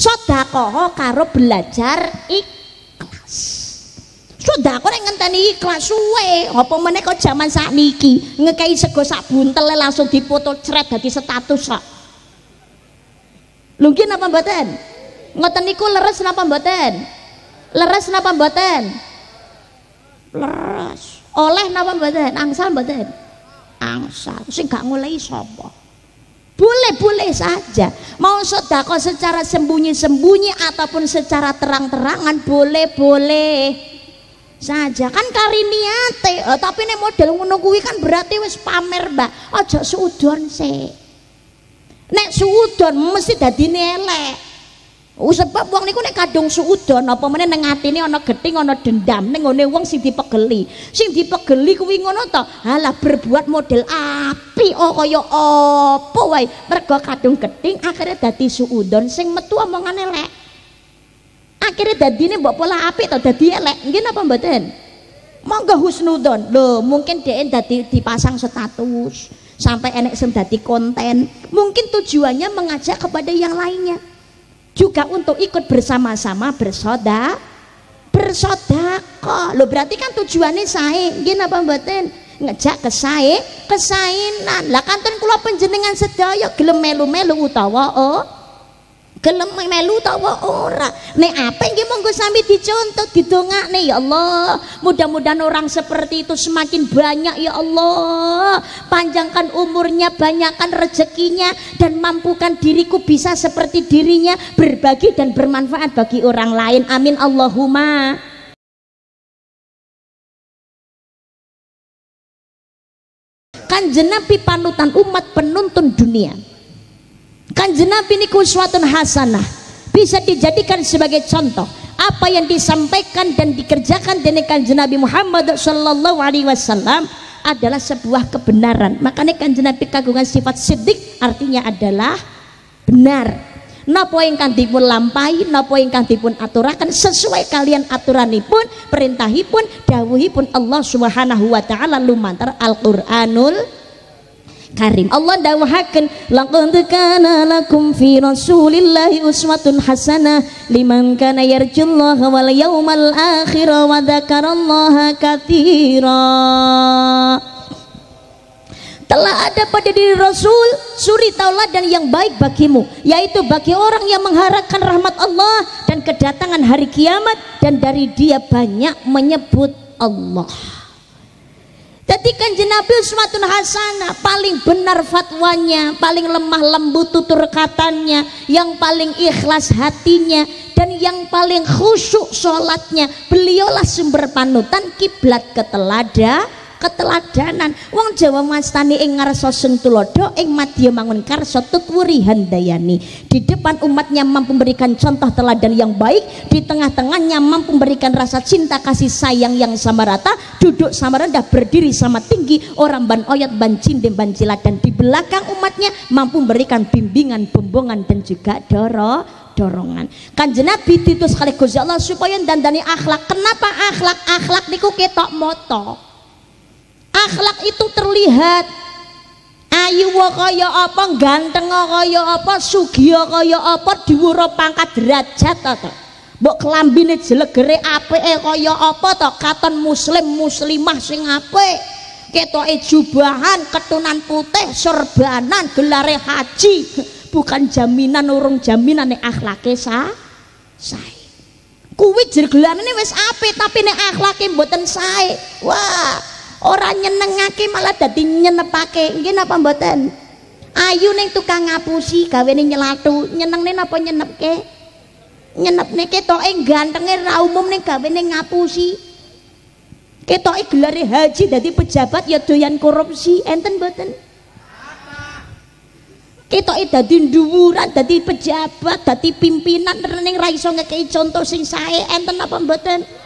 sedekah karo belajar ikhlas sedekah nek ngenteni ikhlas suwe apa meneh kok jaman sakniki ngekei sego sak buntele langsung dipoto cret dadi status kok Lho napa mboten? Ngoten niku leres napa mboten? Leres napa mboten? Leres. Oleh napa mboten? Angsal mboten? Angsal. Sing gak ngolehi sapa? Boleh-boleh saja. Mau sedekah secara sembunyi-sembunyi ataupun secara terang-terangan boleh-boleh. Saja. Kan kari niate oh, tapi nih model ngono kuwi kan berarti wis pamer mbak. Aja suudon sih nek suudon mesti dadi elek Oh sebab wong niku nek kadung suudon apa meneh ning atine ana gething ana dendam ning ngene wong sing dipegeli. Sing dipegeli kuwi ngono to. Halah berbuat model api oh kaya apa wae. Mergo kadung gething akhirnya dadi suudon sing metu omongan elek. Akhirnya dadine mbok pola apik to dadi elek. Nggih napa mboten? Monggo husnudon. Lho, mungkin dhek dadi dipasang status sampai enek sing dadi konten. Mungkin tujuannya mengajak kepada yang lainnya juga untuk ikut bersama-sama bersoda bersodako lo berarti kan tujuannya saya gini apa mboten? Ngejak ke saya kesainan. Lah kanton kula penjenengan sedaya gelem melu-melu utawa oh gelem melu utawa ora. Nek apa nggih monggo sami dicontoh didongakne ya Allah. Mudah-mudahan orang seperti itu semakin banyak ya Allah. Panjangkan umurnya banyakkan rezekinya dan mampukan diriku bisa seperti dirinya berbagi dan bermanfaat bagi orang lain. Amin Allahumma. Kan jenapi panutan umat penuntun dunia Kanjeng Nabi ini uswatun hasanah. Bisa dijadikan sebagai contoh. Apa yang disampaikan dan dikerjakan dengan kanjeng Nabi Muhammad Sallallahu Alaihi Wasallam adalah sebuah kebenaran. Makanya kanjeng Nabi kagungan sifat sidik artinya adalah benar. Napa ingkang dipun lampahi napa ingkang dipun aturakan sesuai kalian aturanipun perintahipun dawuhipun Allah Subhanahu wa taala lumantar Al-Qur'anul karim. Allah dawahaken laqad kana lakum fi rasulillahi uswatun hasanah liman kana yarjullaha wal yawmal akhir wa dzakarallaha katira telah ada pada diri Rasul suri tauladan yang baik bagimu yaitu bagi orang yang mengharapkan rahmat Allah dan kedatangan hari kiamat dan dari dia banyak menyebut Allah jadi kanjeng Nabi uswatun hasanah, paling benar fatwanya, paling lemah lembut tutur katanya, yang paling ikhlas hatinya, dan yang paling khusyuk sholatnya. Beliaulah sumber panutan kiblat ketelada keteladanan. Wong Jawa mastani ing ngarsa sing tulodo ing madya mangun karsa tutwuri handayani. Di depan umatnya mampu memberikan contoh teladan yang baik di tengah-tengahnya mampu memberikan rasa cinta kasih sayang yang sama rata duduk sama rendah berdiri sama tinggi orang ban oyat ban cindem ban cilat dan di belakang umatnya mampu memberikan bimbingan bumbungan dan juga doro dorongan. Kanjeng Nabi itu sekaligus ya Allah supaya dandani akhlak. Kenapa akhlak? Akhlak niku ketok moto akhlak itu terlihat. Ayu kaya apa ganteng kaya apa sugiya kaya apa diwura pangkat derajat to mbok kelambine jelegere apike kaya apa to? Katon muslim muslimah sing apik. Ketoke jubahan ketunan putih sorbanan gelare haji. Bukan jaminan urung jaminan nek akhlake sa sae. Kuwi jergelane wis apik tapi nek akhlake mboten sae. Wah orang nyenengake malah dadi nyenepake. Nggih napa mboten? Ayu ning tukang ngapusi gawene nyelatu. Nyenengne napa nyenepke? Nyenepne ketoke gantenge ra umum ning gawene ngapusi. Ketoke gelare haji dadi pejabat ya doyan korupsi. Enten mboten? Ketoke dadi dhuwuran dadi pejabat dadi pimpinan ning ra iso contoh sing sae. Enten apa mboten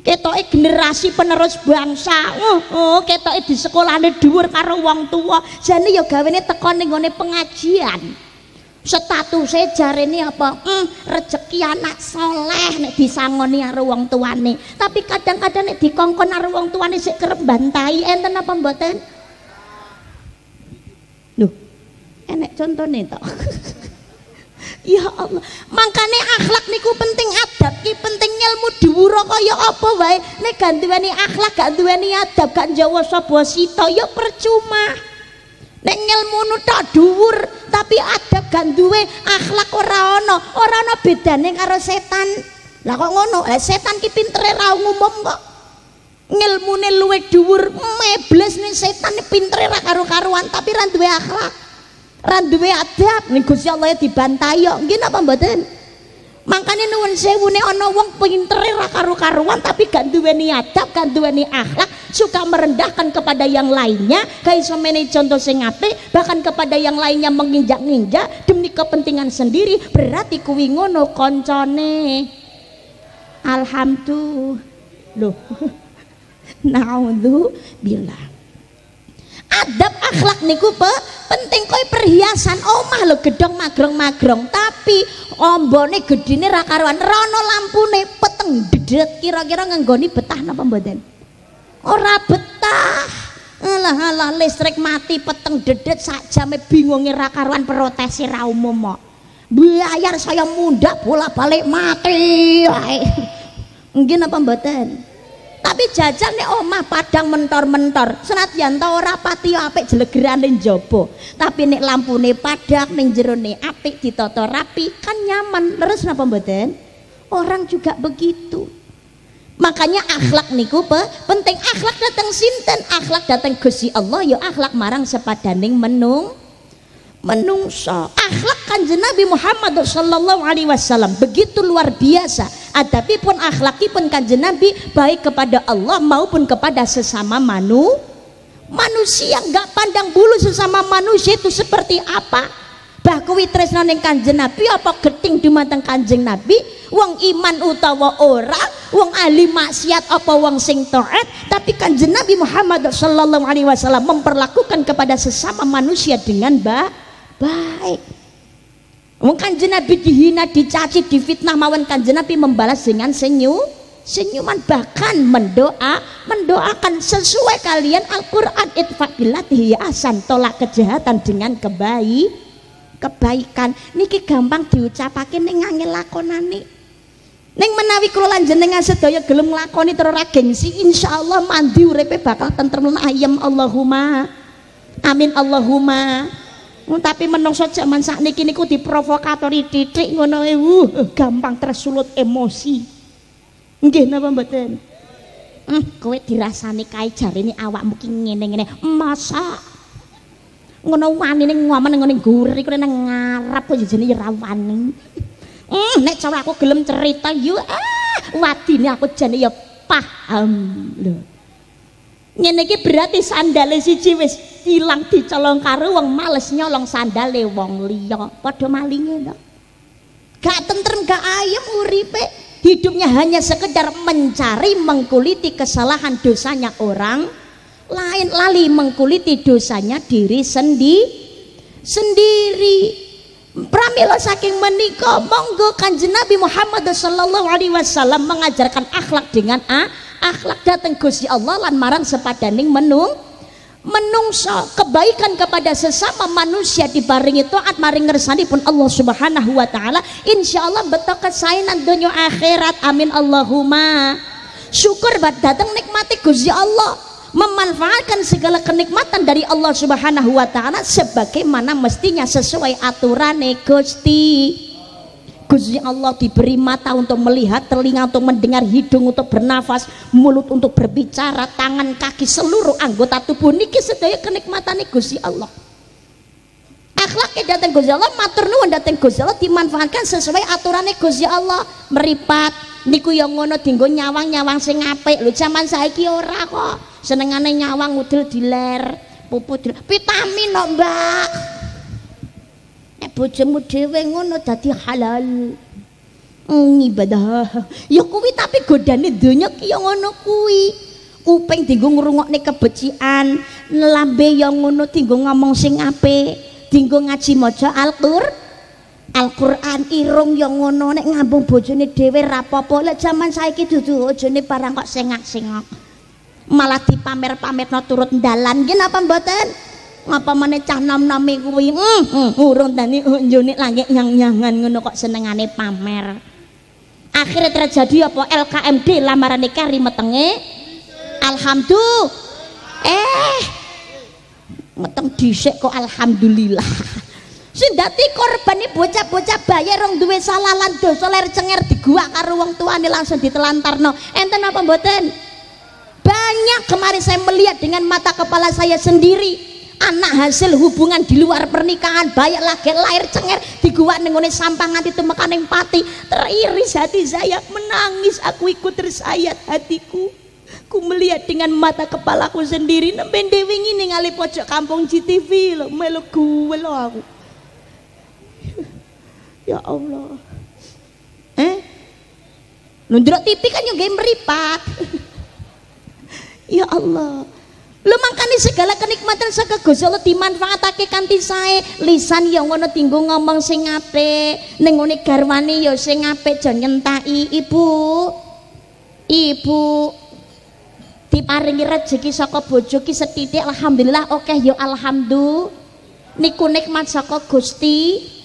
ketoke generasi penerus bangsa. Oh ketoke di sekolahane dhuwur karo wong tua jane ya gawene teko ning gone pengajian. Statusnya jarene apa? Hmm, rezeki anak soleh nek disangoni karo wong tuane tapi kadang-kadang nek dikongkon karo wong tuane sik kerep bantai. Enten apa mboten? Lho enek contone to Ya Allah, makane akhlak niku penting adab ki penting ilmu dhuwur kaya apa wae. Nek gak duweni akhlak, gak duweni adab, gak njawa sapa sita ya percuma. Nek nu tak dhuwur tapi adab gak duwe akhlak ora ana, ora ana bedane karo setan. Lah kok ngono? Setan ki pintere ra umum kok. Ngilmune luwe dhuwur, mebles nih setan pintere ra karo-karuan tapi ra duwe akhlak randuwe adab. Ning Gusti Allah dibantai kok nggih napa mboten? Makanya nuwun sewu nek ana wong pintere ra karu-karuan tapi gak duweni adab gak duweni akhlak suka merendahkan kepada yang lainnya kayak semene contoh sing apik bahkan kepada yang lainnya menginjak-injak demi kepentingan sendiri berarti kuwi ngono koncone. Alhamdulillah. Loh naudzu billah adab akhlak niku pe penting koi perhiasan. Omah lo gedong magrong-magrong tapi ombone gedine ra karuan. Rono lampune peteng dedet kira-kira ngenggoni betah napa mboten? Ora betah. Alah alah listrik mati peteng dedet sak jame bingungi ra karuan protes ra umum bayar saya muda bola-balik mati. Nggih napa mboten tapi jajan nih omah padang mentor-mentor. Senadyan ta ora pati apik jelegerane njaba. Tapi nek lampune padang ning jero nih apik ditata rapi kan nyaman. Terus napa mboten? Orang juga begitu. Makanya akhlak niku pe, penting. Akhlak datang sinten? Akhlak datang Gusti Allah ya akhlak marang sepadaning menung menungso. Akhlak kanjeng Nabi Muhammad sallallahu alaihi wasallam begitu luar biasa. Adabi pun akhlaki pun kanjeng Nabi baik kepada Allah maupun kepada sesama manu manusia. Nggak pandang bulu sesama manusia itu seperti apa? Bahkuwi tresno ning kanjeng Nabi apa geting dumateng kanjeng Nabi? Wong iman utawa ora? Wong ahli maksiat apa wong sing taat? Tapi kanjeng Nabi Muhammad sallallahu alaihi wasallam memperlakukan kepada sesama manusia dengan baik baik. Wong kanjeng Nabi dihina, dicaci, difitnah mawon. Kanjeng Nabi membalas dengan senyum, senyuman bahkan mendoa, mendoakan sesuai kalian Al-Qur'an. Itfa billatihi asan tolak kejahatan dengan kebaik kebaikan. Niki gampang diucapake ning ngangel lakonane. Ning menawi kula lan jenengan sedaya gelem nglakoni terus ra gengsi insyaallah mandi uripe bakal tentrem. Ayem Allahumma amin Allahumma tapi menungso zaman sakniki niku diprovokatori titik ngono uh, gampang tersulut emosi. Nggih napa mboten? Hmm, kowe dirasani kae jarene awakmu ki ngene-ngene. Masa ngono wani ning ngomong ngene guri kene nang ngarep kok jenenge ra wani. Hmm, nek cara aku gelem cerita yo ah, wadine aku jane ya paham lho. Ngene iki berarti sandale siji wis ilang dicolong karo wong males nyolong sandale wong liya. Padha malinge to gak tentrem gak ayem uripe. Hidupnya hanya sekedar mencari mengkuliti kesalahan dosanya orang lain lali mengkuliti dosanya diri sendi sendiri. Pramila saking menika monggo kanjeng Nabi Muhammad sallallahu alaihi wasallam mengajarkan akhlak dengan a akhlak datang Gusti Allah lan marang sepadaning menung menungso. Kebaikan kepada sesama manusia dibaringi taat maring pun Allah Subhanahu wa taala. Insyaallah betul kesainan dunia akhirat. Amin Allahumma. Syukur bat datang nikmati Gusti Allah. Memanfaatkan segala kenikmatan dari Allah Subhanahu wa taala sebagaimana mestinya sesuai aturan Gusti Gusti Allah diberi mata untuk melihat, telinga untuk mendengar, hidung untuk bernafas, mulut untuk berbicara, tangan, kaki, seluruh anggota tubuh niki sedaya kenikmatan Gusti Allah. Akhlaknya datang Gusti Allah, matur nuwun datang Gusti Allah dimanfaatkan sesuai aturan Gusti Allah. Meripat niku yang ngono dinggo nyawang-nyawang sing apik. Lho zaman saiki ora kok. Senengane nyawang udel diler, puput vitamin no, Mbak bojomu dhewe ngono dadi halal. Ibadah ya kuwi tapi godane donya ki ya ngono kuwi. Kuping dienggo ngrungokne kebecikan lambe ya ngono dienggo ngomong sing apik dienggo ngaji maca Al-Qur Al-Qur'an irung ya ngono. Nek ngambung bojone dhewe rapopo lek jaman saiki dudu bojone barang kok sengak-sengok malah dipamer-pamerno turut dalan. Nggih napa mboten ngapa meneh cah nom-nome kuwi? Mm, mm, urung tani unjune langit nyang-nyangan ngono kok senengane pamer. Akhirnya terjadi apa? LKMD lamaran kari metenge. Alhamdulillah. Eh meteng dhisik kok alhamdulillah. Sing dadi korbane bocah-bocah bayi rong duwe salah lan dosa ler cenger diguak karo wong tuane langsung ditelantarno. Enten apa mboten? Banyak. Kemarin saya melihat dengan mata kepala saya sendiri anak hasil hubungan di luar pernikahan banyak lagi lahir cenger diguak nengone sampah nganti yang pati. Teriris hati saya menangis aku ikut tersayat hatiku. Ku melihat dengan mata kepalaku sendiri nemben dewi ini ngali pojok kampung GTV lo melu gue lo aku. Ya Allah. Eh? Nunjuk TV kan juga meripat ya Allah Lu makanya segala kenikmatan saka Gusti Allah dimanfaatake kanthi sae. Lisan ya ngono tinggu ngomong sing apik, ning ngene garwane ya sing apik Ibu. Ibu diparingi rezeki saka bojo setitik alhamdulillah oke okay, ya alhamdulillah. Niku nikmat saka Gusti.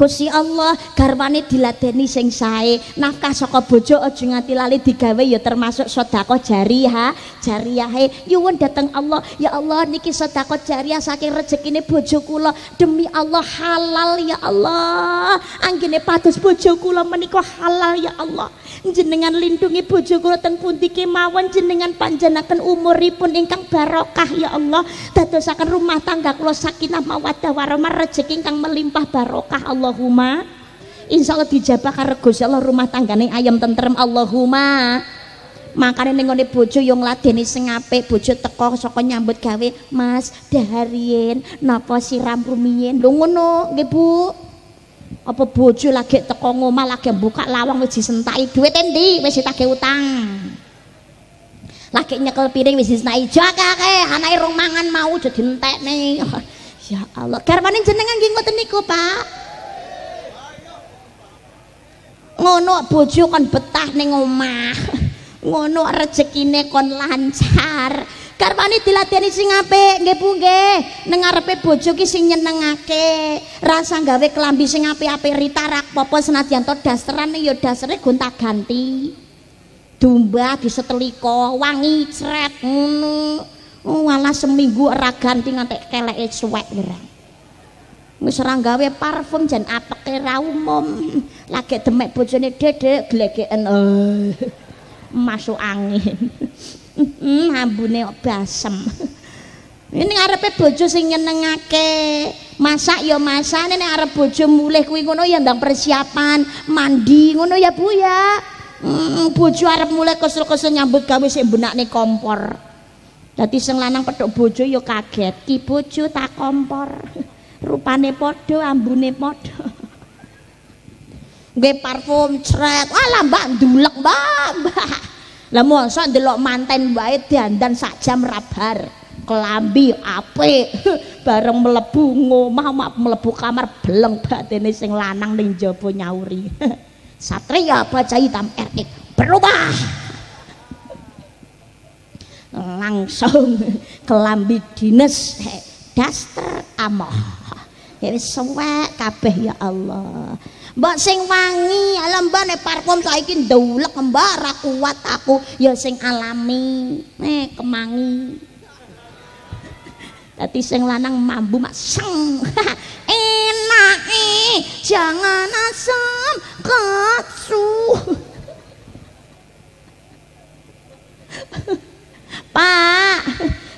Gusti Allah garwane diladeni sing sae. Nafkah saka bojo aja nganti lali digawe ya termasuk sedekah jariyah jariyahe nyuwun dateng Allah ya Allah niki sedekah jariyah saking rezekine bojo kula. Demi Allah halal ya Allah. Anggene pados bojo kula menika halal ya Allah. Jenengan lindungi bojo kula teng pundi kemawon jenengan panjenengan umuripun ingkang barokah ya Allah. Dadosaken rumah tangga kula sakinah mawaddah warahmah rezeki ingkang melimpah barokah Allah Allahumma. Insya Allah dijabah karo Gusti Allah rumah tanggane ayam tentrem. Allahumma. Makanya nengone bojo yang ladeni sing apik bojo teko saka nyambut gawe. Mas daharien napa siram rumiyin? Lho ngono nggih Bu. Apa bojo lagi teko ngomah lagi buka lawang wis disentaki. Duit endi? Wis ditagih utang. Lagi nyekel piring wis disentaki. Jakake anake rong mangan mau jadi entekne ya Allah. Garwane jenengan nggih ngoten niku Pak ngono bojo kon betah ning omah. Ngono rezekine kon lancar. Karwane dilatihani sing apik nggih Bu nggih. Ning ngarepe bojo ki sing nyenengake. Rasa gawe kelambi sing apik-apik rita rak popo senadyan to dasteran ya dasere gonta-ganti domba diseteliko wangi cret ngono. Oh, wala seminggu ora ganti nganti keleke suwek ora wis ora gawe parfum jan apeke ra umum lagi demek bojone dedek glegeken uh, masuk angin. Hmm, ambune basem. Ini ngarepe bojo sing nyenengake. Masak ya masak ini arep bojo mulih kuwi ngono ya ndang persiapan mandi ngono ya Bu ya. Hmm, bojo arep mulih kesel-kesel nyambut gawe sing benakne kompor. Dadi sing lanang petuk bojo ya kaget ki bojo tak kompor. Rupane padha ambune padha nggih parfum cret alah mbak ndulek mbak lah mosok ndelok manten wae dandan sak jam rabar. Kelambi apik. Bareng mlebu ngomah mak mlebu kamar beleng batene sing lanang ning jaba nyauri. Satria baca hitam RX berubah. Langsung kelambi dinas daster amoh. Ya suwek kabeh ya Allah mbak sing wangi alam mbak nek parfum saiki ndulek mbak ra kuat aku. Ya sing alami eh kemangi. Dadi sing lanang mambu mak seng. Enak eh jangan asam katsu. Pak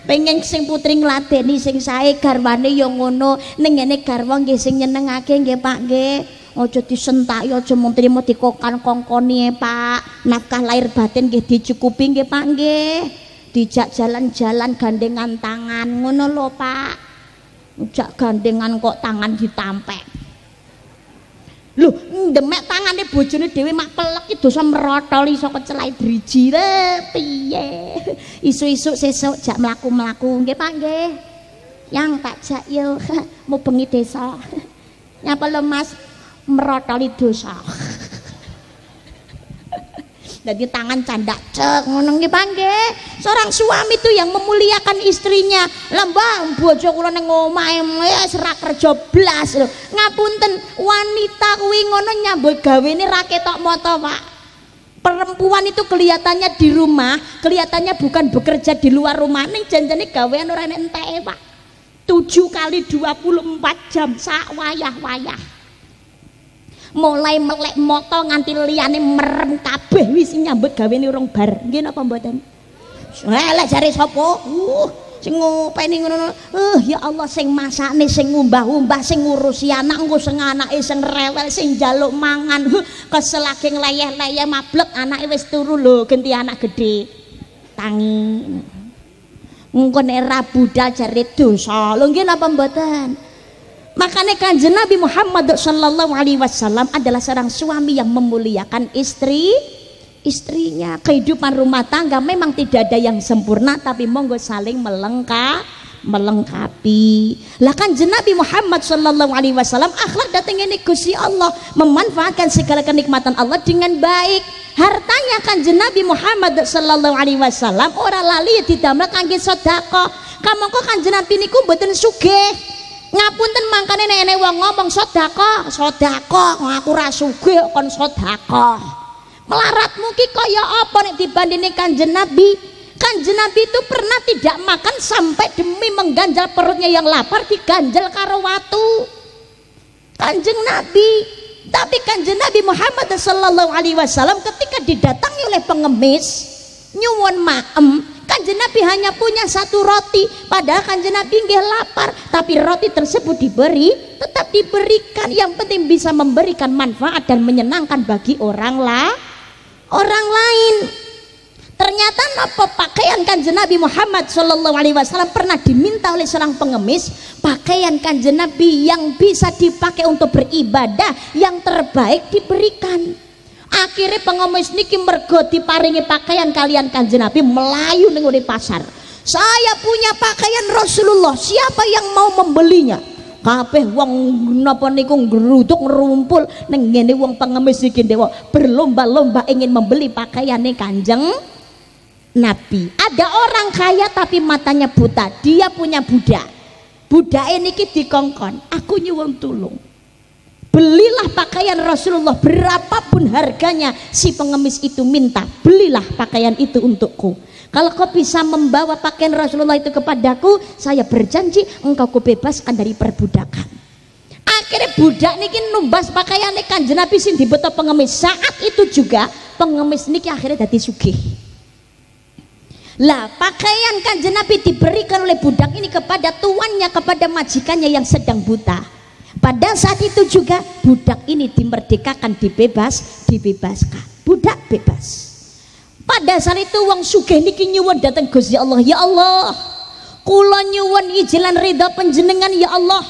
pengen sing putri ngladeni sing sae garwane ya ngono. Ning ngene garwa nggih nyenengake nggih Pak nggih aja disentaki aja mung trimo dikokan kongkoni e Pak. Nafkah lahir batin nggih dicukupi nggih Pak nggih. Dijak jalan-jalan gandengan tangan ngono lho Pak. Jak gandengan kok tangan ditampek. Lho demek tangane bojone dhewe mak pelek dosa merotoli saka celai driji piye? Isu-isu sesuk jak mlaku-mlaku nggih Pak nggih. Yang tak jak yo mau bengi desa. Nyapa lemas merotoli dosa Jadi tangan candak cek ngono nggih. Seorang suami itu yang memuliakan istrinya. Lembah bojo kula ning omahe wis ra kerja blas lho. Ngapunten wanita kuwi ngono nyambut gawene ra ketok moto, Pak. Perempuan itu kelihatannya di rumah, kelihatannya bukan bekerja di luar rumah, ning janjane gawean ora enek enteke, Pak. 7 kali 24 jam sak wayah-wayah mulai melek moto nganti liyane merem kabeh. Wis nyambut gawe ni urung bar. Nggih napa mboten? Elek jare sapa? Uh sing ngopeni ngono uh ya Allah sing masakne sing ngumbah-umbah sing ngurusi anak engko sing anake sing rewel sing njaluk mangan. Uh, kesel lagi ngleyeh-leyeh mablek. Anake wis turu lho ganti anak gede tangi. Engko nek ra budal jare dosa. Lho nggih napa mboten Makanya kanjeng Nabi Muhammad Sallallahu Alaihi Wasallam adalah seorang suami yang memuliakan istri istrinya. Kehidupan rumah tangga memang tidak ada yang sempurna, tapi monggo saling melengkapi melengkapi. Lah kan Nabi Muhammad Sallallahu Alaihi Wasallam akhlak datang ini Allah memanfaatkan segala kenikmatan Allah dengan baik. Hartanya kan Nabi Muhammad Sallallahu Alaihi Wasallam orang lali didamel kangge sedekah. Kamu kok kan Nabi niku mboten sugih ngapunten mangkane nenek wong ngomong sodako sodako aku ra sugih kon sodako melaratmu ki kaya apa nek dibandingin kanjeng Nabi? Kanjeng Nabi itu pernah tidak makan sampai demi mengganjal perutnya yang lapar diganjal karo watu. Kanjeng Nabi tapi kanjeng Nabi Muhammad Sallallahu Alaihi Wasallam ketika didatangi oleh pengemis nyuwun maem. Kanjeng Nabi hanya punya satu roti. Padahal kanjeng Nabi nggih lapar tapi roti tersebut diberi tetap diberikan. Yang penting bisa memberikan manfaat dan menyenangkan bagi orang lah orang lain. Ternyata apa? Pakaian kanjeng Nabi Muhammad Shallallahu Alaihi Wasallam pernah diminta oleh seorang pengemis pakaian kanjeng Nabi yang bisa dipakai untuk beribadah yang terbaik diberikan akhirnya pengemis niki mergo diparingi pakaian kalian kanjeng Nabi melayu ning pasar. Saya punya pakaian Rasulullah. Siapa yang mau membelinya? Kabeh wong napa niku ngeruduk ngerumpul ning ngene wong pengemis iki dewa. Berlomba-lomba ingin membeli pakaiannya kanjeng Nabi. Ada orang kaya tapi matanya buta. Dia punya budak. Budak ini dikongkon. Aku nyuwun tulung belilah pakaian Rasulullah. Berapapun harganya si pengemis itu minta belilah pakaian itu untukku. Kalau kau bisa membawa pakaian Rasulullah itu kepadaku saya berjanji engkau kubebaskan dari perbudakan. Akhirnya budak niki numbas pakaian kanjeng Nabi sing dibeto pengemis. Saat itu juga pengemis niki akhirnya dadi sugih. Lah pakaian kanjeng Nabi diberikan oleh budak ini kepada tuannya kepada majikannya yang sedang buta pada saat itu juga budak ini dimerdekakan, dibebas, dibebaskan. Budak bebas. Pada saat itu wong sugih niki nyuwun datang Gusti Allah, ya Allah. Kula nyuwun ijilan ridha panjenengan ya Allah.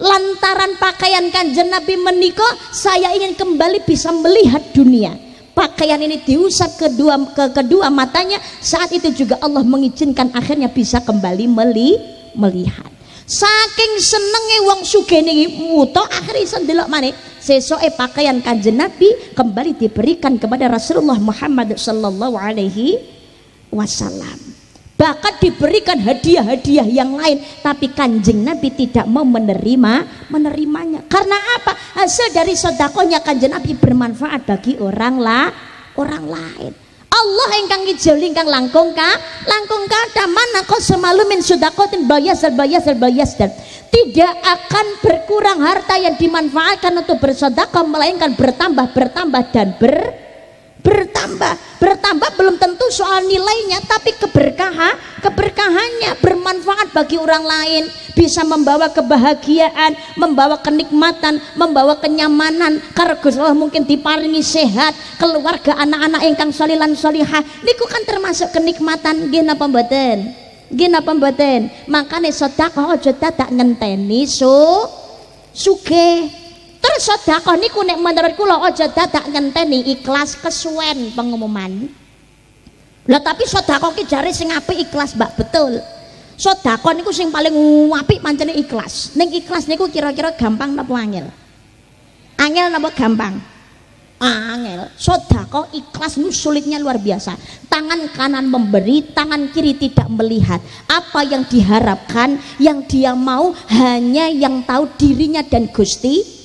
Lantaran pakaian kanjeng Nabi menika, saya ingin kembali bisa melihat dunia. Pakaian ini diusap kedua ke kedua matanya, saat itu juga Allah mengizinkan akhirnya bisa kembali meli, melihat saking senenge wong sugih niki muto akhirnya iso ndelok maneh. Sesoke pakaian kanjeng Nabi kembali diberikan kepada Rasulullah Muhammad sallallahu alaihi wasallam. Bahkan diberikan hadiah-hadiah yang lain tapi kanjeng Nabi tidak mau menerima menerimanya. Karena apa? Hasil dari sodakonya kanjeng Nabi bermanfaat bagi orang lah orang lain Allah ingkang ngijol ingkang langkung ka langkung kata mana kau semalumin sudakotin bayas dan bayas dan bayas dan tidak akan berkurang harta yang dimanfaatkan untuk bersedekah melainkan bertambah bertambah dan ber bertambah bertambah belum tentu soal nilainya tapi keberkahan keberkahannya bermanfaat bagi orang lain. Bisa membawa kebahagiaan membawa kenikmatan membawa kenyamanan. Karena Allah mungkin diparingi sehat keluarga anak-anak ingkang solilan solihah. Niku kan termasuk kenikmatan. Gina pembaten gina pembaten makanya sedekah aja tak ngenteni su. Suge terus sedekah niku nek menurut kula aja dadak ngenteni ikhlas kesuwen pengumuman. Lah tapi sedekah ki jare sing apik ikhlas Mbak. Betul. Sedekah niku sing paling apik pancene ikhlas. Ning ikhlas niku kira-kira gampang napa angel? Angel napa gampang? Angel. Sodako ikhlas nu sulitnya luar biasa. Tangan kanan memberi tangan kiri tidak melihat. Apa yang diharapkan yang dia mau hanya yang tahu dirinya dan Gusti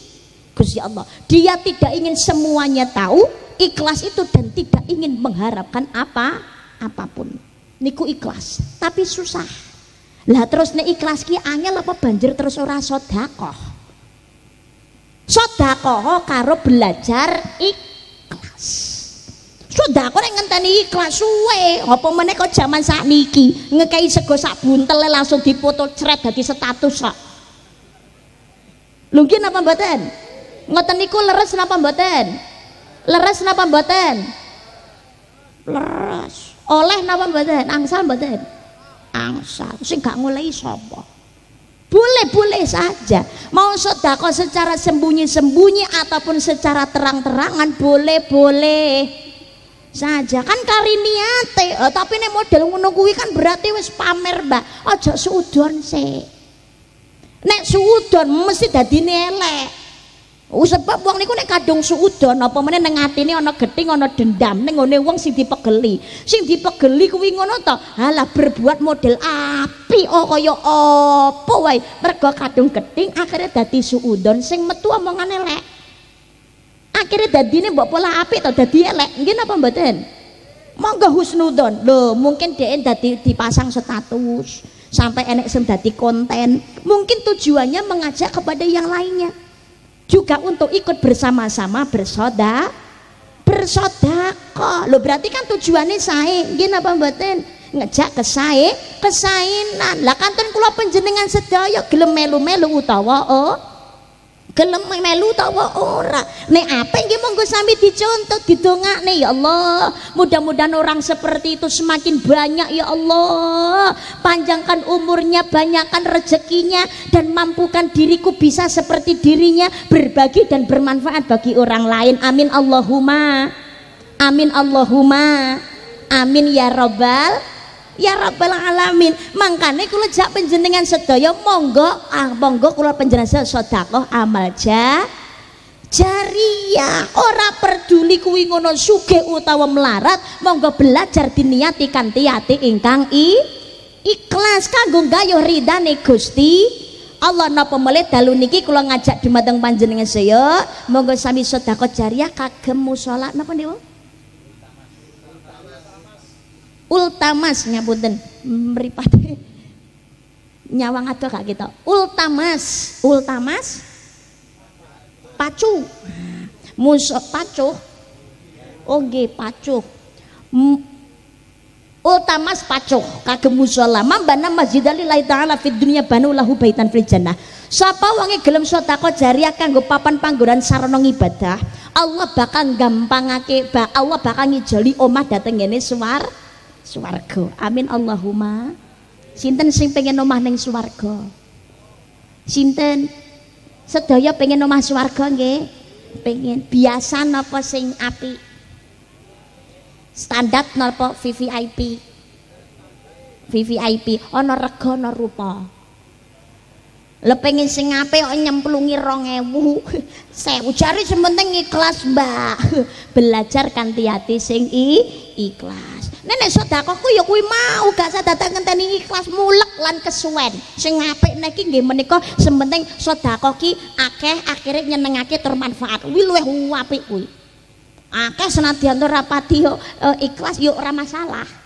Gusti Allah dia tidak ingin semuanya tahu ikhlas itu dan tidak ingin mengharapkan apa apa pun niku ikhlas tapi susah lah terus nek ikhlas ki angel apa banjir terus ora sodakoh Sodakoh karo belajar ikhlas. Sodakoh nek ngenteni ikhlas suwe. Apa meneh kok jaman sakniki ngekei sego sak buntele langsung dipoto cret dadi status kok. Lungkin apa mboten? Ngoten niku leres napa mboten? Leres napa mboten? Leres. Oleh napa mboten? Angsal mboten? Angsal. Sing gak ngulei sapa? boleh-boleh saja mau sodako secara sembunyi-sembunyi ataupun secara terang-terangan boleh-boleh saja kan kariniate oh, tapi ini model ngono kan berarti wis pamer mbak aja suudon sih nek suudon mesti dadi elek Oh sebab wong niku nek kadung suudon apa meneh ning atine ana gething ana dendam ning ngene wong sing dipegeli. Sing dipegeli kuwi ngono to. Halah berbuat model api oh kaya apa wae. Mergo kadung gething akhirnya dadi suudon sing metu omongan elek. Akhirnya dadine mbok pola api to dadi elek. Nggih napa mboten? Monggo husnudon. Lho, mungkin dhek dadi dipasang status sampai enek sing dadi konten. Mungkin tujuannya mengajak kepada yang lainnya juga untuk ikut bersama-sama bersoda bersodako. Lo berarti kan tujuannya saya gini apa mboten? Ngejak ke saya kesainan. Lah kanten kula penjenengan sedaya gelem melu-melu utawa oh gelem melu tawa ora? Nek apa yang monggo sami dicontoh didongakne ya Allah. Mudah-mudahan orang seperti itu semakin banyak ya Allah. Panjangkan umurnya banyakkan rezekinya dan mampukan diriku bisa seperti dirinya berbagi dan bermanfaat bagi orang lain. Amin Allahumma. Amin Allahumma. Amin ya robbal ya rabbal alamin. Mangkane kula jak panjenengan sedaya monggo ah monggo kula panjenengan sedekah amal ja jariah. Ora peduli kuwi ngono sugih utawa melarat monggo belajar diniati kanthi ati ingkang i ikhlas kanggo gayuh ridane Gusti. Allah napa melih dalu niki kula ngajak dumateng panjenengan saya monggo sami sedekah jariah kagem musala napa niku ultamas ngapunten mripate nyawang ado gak kita? Ultamas. Ultamas? Pacu musuh pacu oke pacu ultamas pacu kagem musala mambana masjid lillahi taala fid dunya banu lahu baitan fil jannah. Sapa wangi gelem sedekah jariah kanggo papan panggonan sarana ibadah Allah bakal gampangake Allah bakal ngijoli omah dateng ngene suar swarga amin Allahumma. Sinten sing pengen omah ning swarga sinten? Sedaya pengen omah swarga nggih? Pengen. Biasa napa sing api? Standar napa VVIP VVIP ana rega ana rupa Lah pengen sing apik kok nyemplungi 2000. Sewu jare sementing ikhlas, Mbak. Belajar kanthi sing i, ikhlas. Nenek sedekahku ya kuwi mau gak sadatan ngenteni ikhlas mulek lan kesuwen. Sing apik niki nggih menika sementing sedekah ki akeh akhirnya nyenengake tur manfaat. Kuwi luwih apik kuwi. Akeh senadyan ora pati yo e, ikhlas yo ora masalah.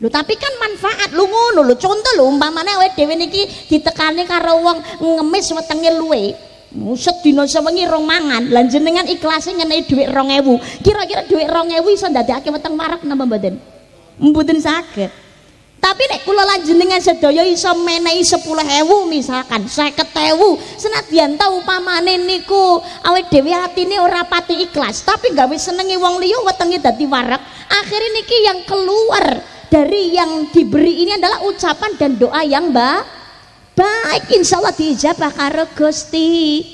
Lho tapi kan manfaat lu ngono lho contoh lho umpamane awake dhewe niki ditekani karo wong ngemis wetenge luwe Muset dina sewengi rong mangan. Lah jenengan ikhlase ngenehi dhuwit 2000. Kira-kira dhuwit 2000 iso ndadekake weteng warak napa mboten? mboten saged tapi nek kula lanjenengan sedaya iso menehi 10.000 misalkan 50.000 senadyan ta upamane niku awake dhewe atine ora pati ikhlas tapi gawe senenge wong liya wetenge dadi warak akhirnya niki yang keluar dari yang diberi ini adalah ucapan dan doa yang ba baik. Insya Allah diijabah karo Gusti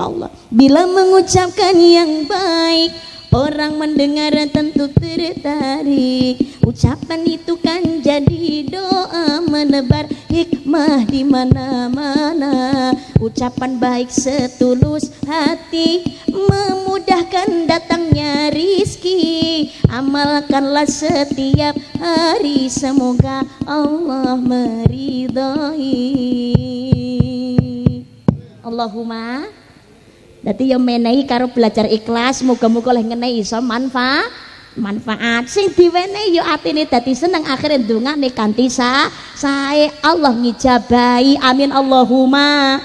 Allah. Bila mengucapkan yang baik Orang mendengar tentu tertarik. Ucapan itu kan jadi doa Menebar hikmah di mana-mana. Ucapan baik setulus hati Memudahkan datangnya rizki. Amalkanlah setiap hari Semoga Allah meridhoi. Allahumma Dadi yang menehi karo belajar ikhlas muga-muga oleh ngenehi iso manfaat manfaat. Sing diwenehi yo atine dadi seneng akhire ndongane kanthi sa sae Allah ngijabahi. Amin Allahumma.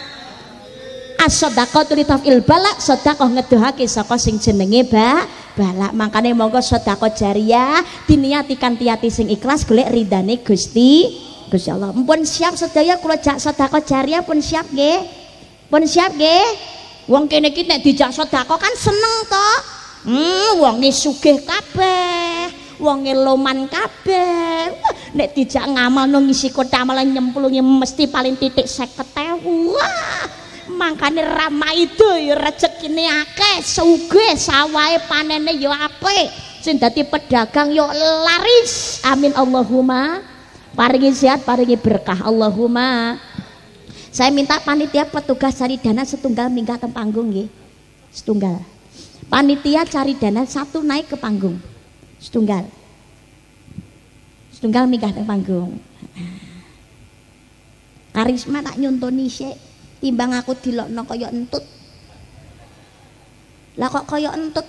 As-sadaqatu litafil balak sedekah ngedohake saka sing jenenge ba balak. Makane monggo sedekah jariah diniati kanthi ati sing ikhlas golek ridane Gusti Gusti Allah. Pun siap sedaya kula jak sedekah jariah pun siap nggih? Pun siap nggih Wong kene iki nek dijak sedekah kan seneng to. Hmm, wonge sugih kabeh. Wonge loman kabeh. Nek dijak ngamalno ngisi kota malah nyemplungi mesti paling titik 50.000. Wah. Mangkane ramaido ya rezekine akeh, sugih sawahe panene ya apik. Sing dadi pedagang yo laris. Amin Allahumma. Paringi sehat, paringi berkah Allahumma. Saya minta panitia petugas cari dana setunggal minggat ke panggung ya. Setunggal. Panitia cari dana satu naik ke panggung. Setunggal. Setunggal minggat ke panggung. Karisma tak nyontoni. Timbang aku dilokno kaya entut. Lah kok kaya entut?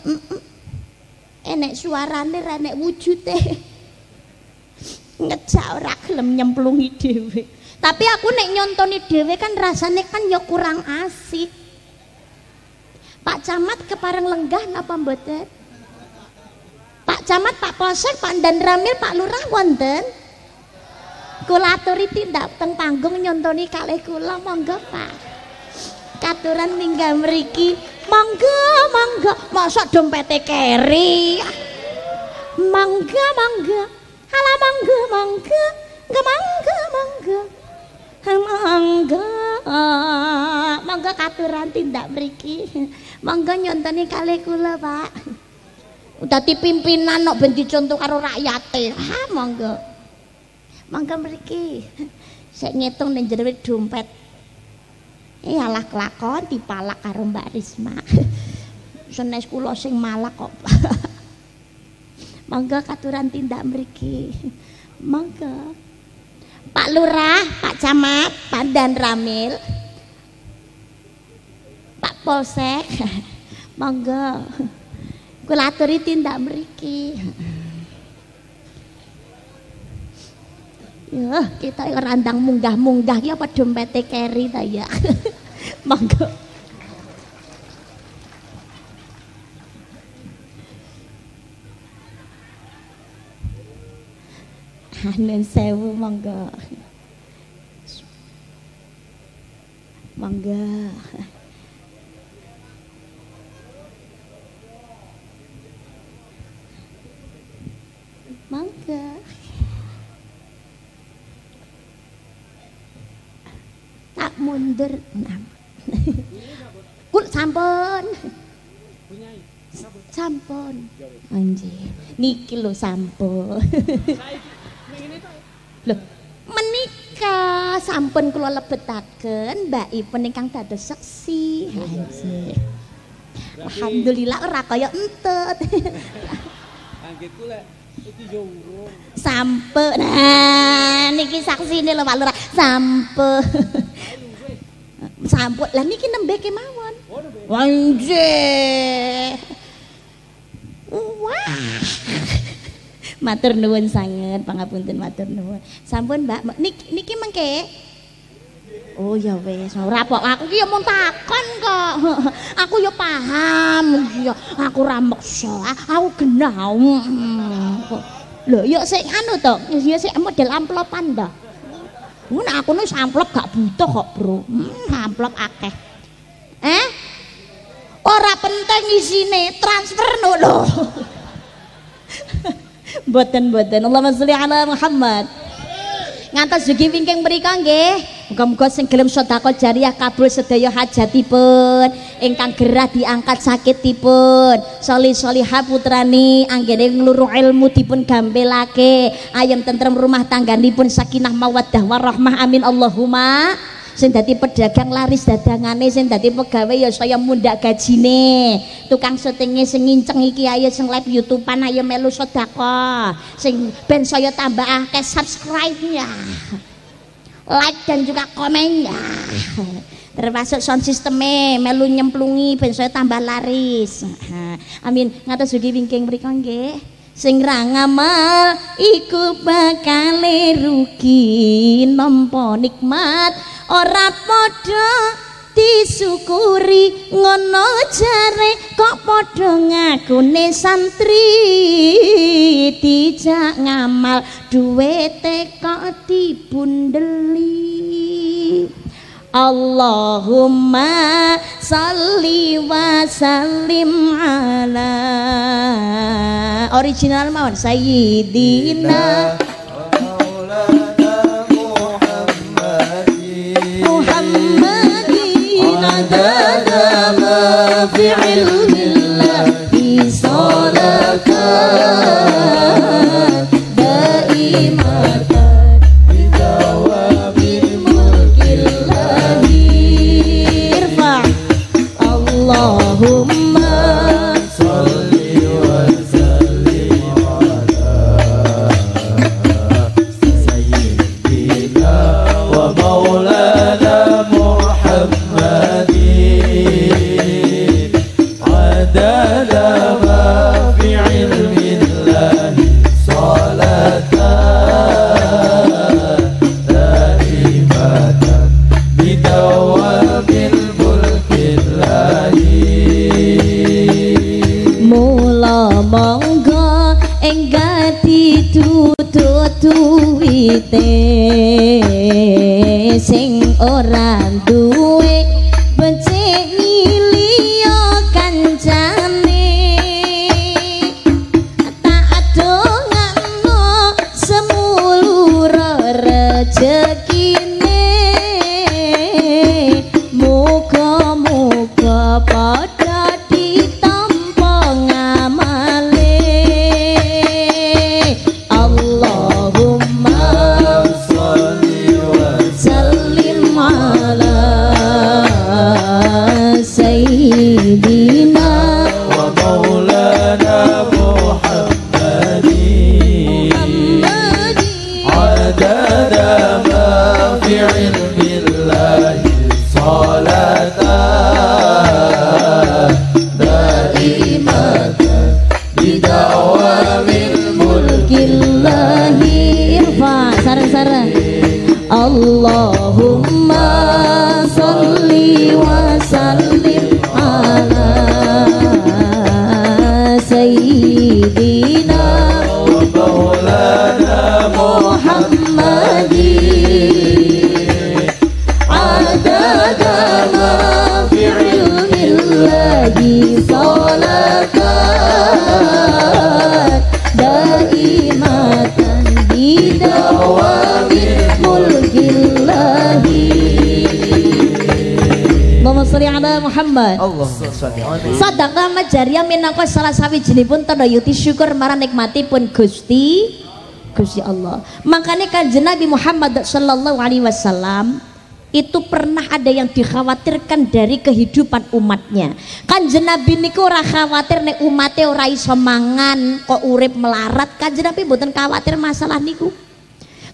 Enek suarane renek wujude. Ngejak ora gelem nyemplungi dhewe. Tapi aku nek nyontoni dhewe kan rasanya kan ya kurang asik. Pak Camat kepareng lenggah napa mboten? Pak Camat, Pak Polsek, Pak Dan Ramil, Pak Lurah wonten? Kula aturi tindak teng panggung nyontoni kalih kula monggo Pak. Katuran tinggal mriki. Monggo, monggo. Masa dompete keri. Monggo, monggo. Hala monggo, monggo. Monggo, monggo mangga mangga. Katuran tindak mriki. Mangga nyontoni kali kula Pak. Dadi pimpinan nok ben dicontoh karo rakyate. Ha mangga. Mangga mriki. Sik ngitung ning jero dompet. Iyalah kelakon dipalak karo Mbak Risma. Senes kula sing malak kok mangga katuran tindak mriki. Mangga Pak Lurah, Pak Camat, Pak Dan Ramil, Pak Polsek, monggo. Kula aturi tindak mriki. Ya, kita randang munggah-munggah ya apa dompete keri ta ya. monggo. Hanen sewu monggo. Monggo. Monggo. Tak mundur. Kul sampun. Sampun. Anjir. Niki lho sampun. sampun kula lebetaken mbakipun ingkang dados seksi. Alhamdulillah ora kaya entut. Anggitku lek iki yo urung. Sampun. Nah, niki saksine lho Pak Lurah. Sampun. Sampun. Lah niki nembe kemawon. Wanjih. Wah matur nuwun sangat pangapunten matur nuwun sampun mbak niki, niki mengke Oh ya wes, ora kok aku ki ya takon kok. Aku ya paham ya. Aku ra meksa, aku genah. Lho ya sik anu to, ya sik model amplopan to. Mun aku nek amplop gak butuh kok, Bro. Hmm, amplop akeh. Eh? Ora penting isine, transfer no lho. Boten-boten. Allahumma sholli ala Muhammad. Ngantos jugi wingking mriku nggih. Muga-muga sing gelem sedekah jariah kabul sedaya hajatipun, ingkang gerah diangkat sakitipun. Soli solihah putrani anggene ngluru ilmu dipun gampilake. Ayam tentrem rumah tangganipun sakinah mawaddah warahmah amin Allahumma. sing dadi pedagang laris dadangane sing dadi pegawai ya saya mundak gajine tukang syutinge sing nginceng iki ayo sing live youtubean ayo melu sedekah sing ben saya tambah akeh subscribe-nya like dan juga komennya termasuk sound sistemnya melu nyemplungi ben saya tambah laris. Amin. Ngatas sugi wingking mriko nggih? Sing ra ngamal iku bakal rugi. Nampa nikmat ora padha disyukuri ngono jare kok padha ngakune santri? Dijak ngamal duwete kok dibundeli. Allahumma salli wa sallim ala original mawon sayyidina Muhammadin adada ma fi ilmillah fi salatan لا لا Muhammad. Alaihi Sadaqah majariyah minangka salah sawijinipun tanda yuti syukur marang nikmatipun Gusti Gusti Allah. Makanya kanjeng Nabi Muhammad sallallahu alaihi wasallam itu pernah ada yang dikhawatirkan dari kehidupan umatnya. Kanjeng Nabi niku ora khawatir nek umate ora iso mangan kok urip melarat. Kanjeng Nabi mboten khawatir masalah niku.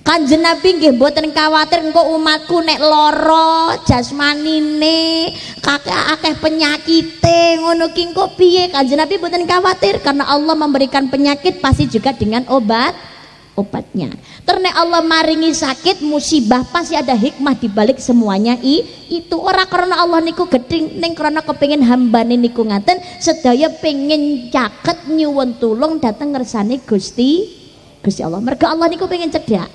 Kanjeng Nabi nggih mboten khawatir engko umatku nek lara jasmanine, kakek akeh penyakite, ngono ki engko piye? Kanjeng Nabi mboten khawatir karena Allah memberikan penyakit pasti juga dengan obat obatnya. Terus Allah maringi sakit musibah pasti ada hikmah di balik semuanya i, itu ora karena Allah niku geding ning karena kepengin hambane niku ngaten sedaya pengen caket nyuwun tulung dateng ngersane Gusti Gusti Allah. Mergo Allah niku pengen cedak.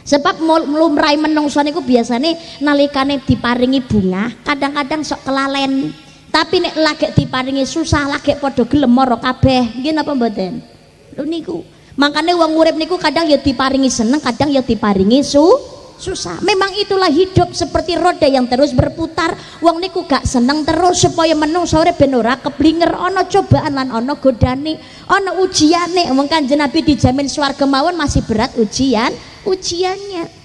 Sebab lumrahe menungso niku biasane nalikane diparingi bunga, kadang-kadang sok kelalen. Tapi nek lagi diparingi susah lagi padha gelem mara kabeh. Nggih napa mboten? Lho niku. Makanya wong urip niku kadang ya diparingi seneng, kadang ya diparingi su susah. Memang itulah hidup seperti roda yang terus berputar. Wong niku gak seneng terus supaya menung sore ben ora keblinger ana cobaan lan ana godane, ana ujiane. Wong Kanjeng Nabi dijamin swarga mawon masih berat ujian, ujiannya.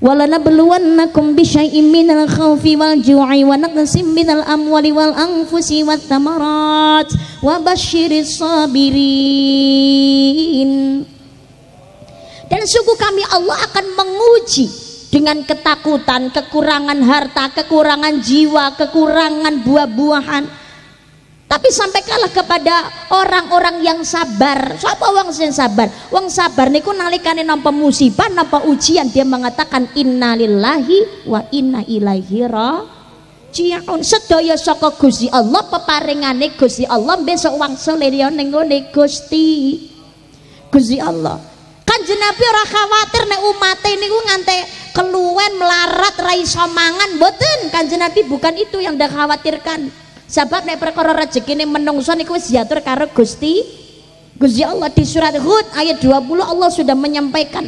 ولنبلونكم بشيء من الخوف والجوع ونقص من الأموال والأنفس والثمرات وبشر الصابرين dan sungguh kami Allah akan menguji dengan ketakutan, kekurangan harta, kekurangan jiwa, kekurangan buah-buahan, tapi sampai kalah kepada orang-orang yang sabar. Siapa wong sing sabar? Wong sabar niku nalikane nampa musibah, nampa ujian dia mengatakan innalillahi wa inna ilaihi raji'un. Sedaya saka Gusti Allah peparingane Gusti Allah besok wangsul liya ning ngene Gusti. Gusti Allah. Kanjeng Nabi ora khawatir nek umate niku ngante keluwen melarat ra iso mangan mboten. Kanjeng Nabi bukan itu yang dah khawatirkan Sebab nek perkara rezekine menungso niku wis diatur karo Gusti Gusti Allah. Di surat Hud ayat 20 Allah sudah menyampaikan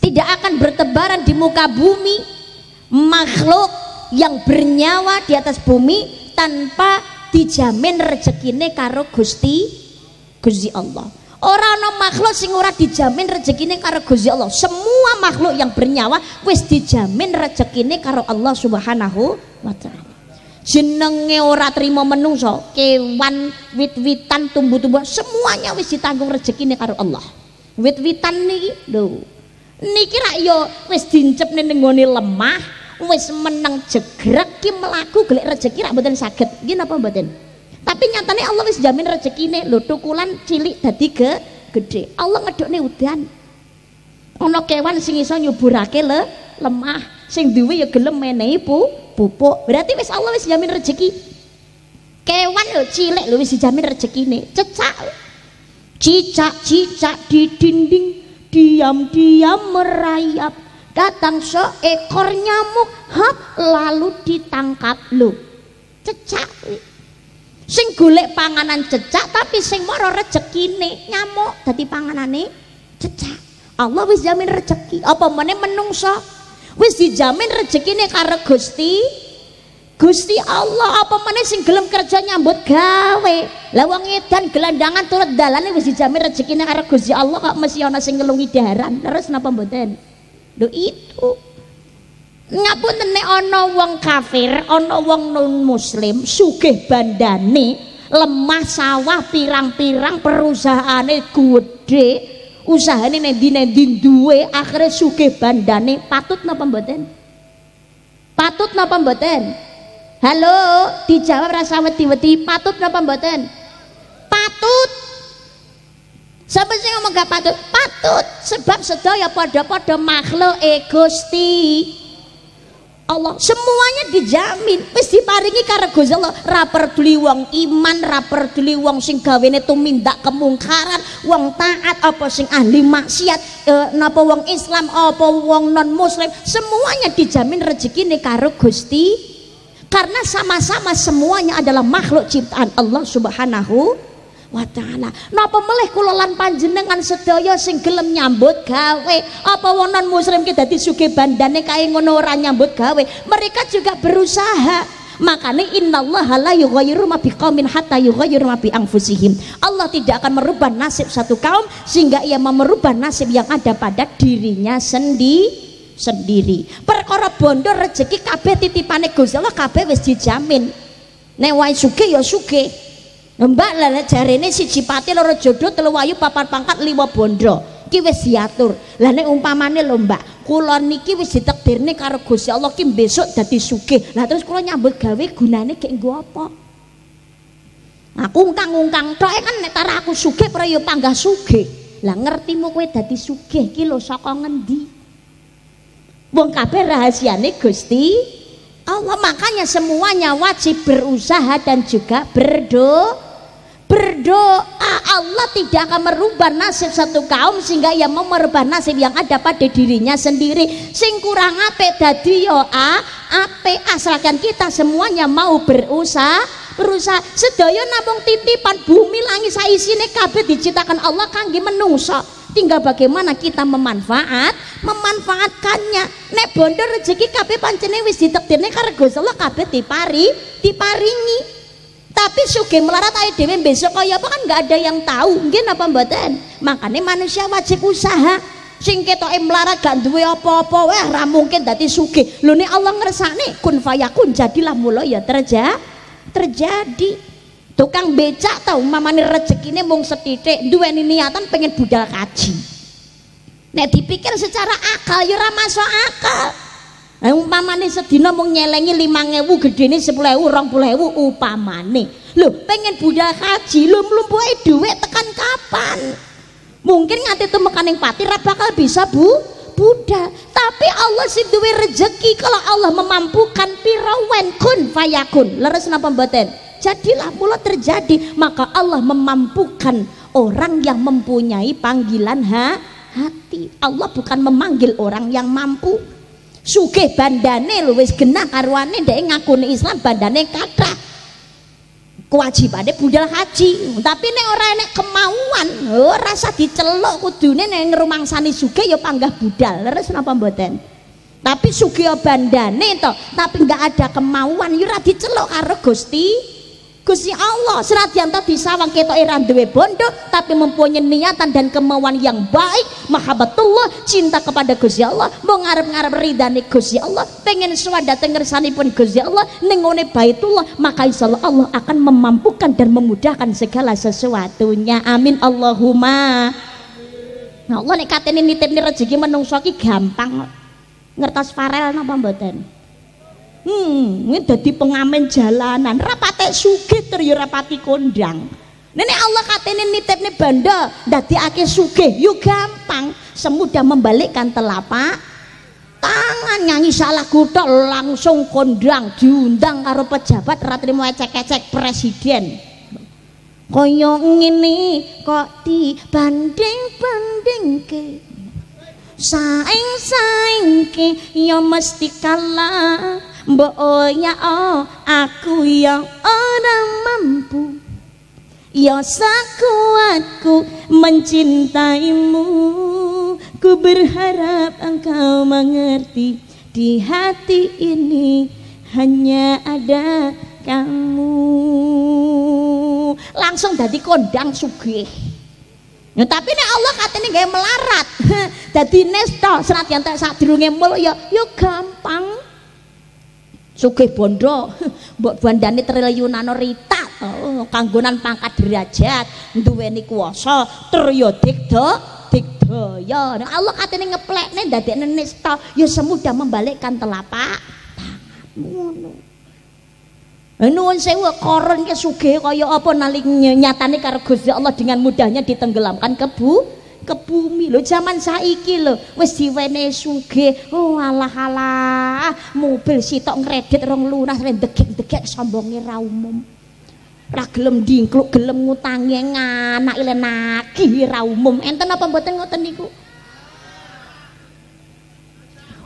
tidak akan bertebaran di muka bumi makhluk yang bernyawa di atas bumi tanpa dijamin rezekine karo Gusti Gusti Allah. Orang makhluk sing ora dijamin rezekine karo Gusti Allah. Semua makhluk yang bernyawa wis dijamin rezekine karo Allah Subhanahu wa taala jenenge ora terima menungso kewan wit-witan tumbuh-tumbuhan semuanya wis ditanggung rezekine karo Allah. Wit-witan niki lho. Niki rak yo wis dincepne ning lemah wis meneng jegrek ki melaku golek rezeki rak mboten saged. Nggih napa mboten? Tapi nyatane Allah wis jamin rezekine. Lho tukulan cilik dadi ke gede Allah ngedokne udan. Ana kewan sing iso nyuburake le lemah. Sing duwe ya gelem menehi pupuk. Berarti wis Allah wis jamin rezeki kewan lho cilik lho wis dijamin rezekine cecak. Cicak cicak di dinding diam-diam merayap. Datang seekor nyamuk hap lalu ditangkap. Lho cecak. Sing golek panganan cecak tapi sing moro rezekine nyamuk dadi panganane cecak. Allah wis jamin rezeki apa meneh menungso wis dijamin rezekine karo Gusti. Gusti Allah apa mana sing gelem kerja nyambut gawe? Lah wong edan gelandangan turut dalane wis dijamin rezekine karo Gusti Allah kok mesti ana sing ngelungi daharan? Terus napa mboten? Lho itu. Ngapunten nek ana wong kafir ana wong non muslim sugih bandane lemah sawah pirang-pirang perusahaane gede usahane nendi-nendi duwe akhirnya sugih bandane. Patut napa mboten? Patut napa mboten? Halo dijawab rasa wedi-wedi. Patut napa mboten? Patut. Siapa sih ngomong gak patut? Patut sebab sedaya pada-pada makhluk egosti Allah semuanya dijamin. Wis diparingi karo Gusti Allah. Ra peduli wong iman ra peduli wong sing gawene tumindak kemungkaran wong taat apa sing ahli maksiat e, napa wong Islam apa wong non muslim semuanya dijamin rezekine karo Gusti. Karena sama-sama semuanya adalah makhluk ciptaan Allah Subhanahu wa taala. Napa melih kula lan panjenengan sedaya sing gelem nyambut gawe, apa wong non muslim ki dadi sugih bandane kae ngono ora nyambut gawe. Mereka juga berusaha. Makanya Allah la yughayyiru ma biqaumin hatta yughayyiru ma bi anfusihim. Allah tidak akan merubah nasib satu kaum sehingga ia merubah nasib yang ada pada dirinya sendiri sendiri. Perkara bondo rezeki kabeh titipane Gusti Allah kabeh wis dijamin. Nek wae sugih ya sugih, Mbak lah jarene siji pati loro jodoh telu wayu pangkat lima bondo. Ki wis diatur. Umpamane lho Mbak, kula niki wis ditakdirne karo Gusti Allah ki besok dadi sugih. Lah terus kula nyambut gawe gunane gek nggo apa? Aku ungkang-ungkang tok kan nek aku sugih ora ya panggah sugih. Lah ngertimu kowe dadi sugih ki lho saka ngendi? Wong kabeh rahasiane Gusti Allah makanya semuanya wajib berusaha dan juga berdoa berdoa Allah tidak akan merubah nasib satu kaum sehingga ia mau merubah nasib yang ada pada dirinya sendiri. Sing kurang ape dadi yo a ape asalkan kita semuanya mau berusaha berusaha. Sedaya namung titipan bumi langit saisine kabeh diciptakan Allah kangge menungso. Tinggal bagaimana kita memanfaat memanfaatkannya. Nek bondo rezeki kabeh pancene wis ditakdirne karo Gusti Allah kabeh dipari diparingi tapi suge melarat ayo dewe besok kaya apa kan nggak ada yang tahu. Mungkin apa mboten? Makanya manusia wajib usaha. Sing ketoke melarat gak duwe apa-apa wah ra mungkin dadi sugih lho nek Allah ngersakne kun fayakun jadilah mula ya terja terjadi. Tukang becak tau mamane rezekine mung setitik duweni niatan pengen budal kaji. Nek dipikir secara akal ya ora masuk akal Eh, umpamane sedina mung nyelengi 5000 gedene 10000 20000 upamane. Lho pengen budal haji lho mlumpuke dhuwit tekan kapan? Mungkin nganti temekaning pati ra bakal bisa bu. Budal. Tapi Allah sing duwe rezeki kalau Allah memampukan pirawen kun fayakun. Leres napa mboten? Jadilah mula terjadi maka Allah memampukan orang yang mempunyai panggilan ha hati. Allah bukan memanggil orang yang mampu sugih bandane lho wis genah karuane ndek ngakuni Islam bandane kathah. Kewajibane budal haji. Tapi nek ora enek kemauan ora usah diceluk kudune nek ngrumangsani sugih ya panggah budal. Leres napa mboten? Tapi sugih bandane to tapi enggak ada kemauan ya ora diceluk karo Gusti Gusti Allah senadyan to disawang ketok ora duwe bondo tapi mempunyai niatan dan kemauan yang baik. Mahabbatullah cinta kepada Gusti Allah. Mau ngarep-ngarep ridane Gusti Allah pengen swadate ngersanipun Gusti Allah ning ngone baitullah maka insyaallah Allah akan memampukan dan memudahkan segala sesuatunya. Amin. Allahumma. Nah, Allah nek katene nitipne rezeki menungso ki gampang. Ngertos farel napa mboten Hmm, ini jadi pengamen jalanan. Rapate sugih ter ya rapati kondang. Nenek Allah katanya nitip nih banda, dadi ake sugih, yuk gampang, semudah membalikkan telapak tangan nyanyi salah kutok langsung kondang diundang karo pejabat ratri mau ecek-ecek presiden. Kaya ngene kok dibanding-banding ke saing-saing ke ya mesti kalah Mbok ya oh aku yang orang mampu. Ya sekuatku mencintaimu. Ku berharap engkau mengerti Di hati ini hanya ada kamu. Langsung dari kondang sugih. Ya, tapi nek Allah katanya gak melarat. Dadi nesto serat yang tak sadurunge mul ya ya gampang sugih bondo mbok bandane triliunan rita. Oh, kanggonan pangkat derajat duweni kuasa teryo dikdo digdaya nah, Allah katene ngeplekne ndadekne nista ya semudah membalikkan telapak tanganmu. Eh, Nuwun sewu koron ke sugih kaya apa nalik nyatane karo Gusti Allah dengan mudahnya ditenggelamkan ke bu ke bumi. Lo zaman saiki lo wis diwene sugih. Oh alah alah. Mobil sitok ngredit rong lunas rendegek-degek sombonge ra umum. Ra gelem dingkluk gelem ngutangi nganak ile nagih ra umum. Enten apa mboten ngoten niku?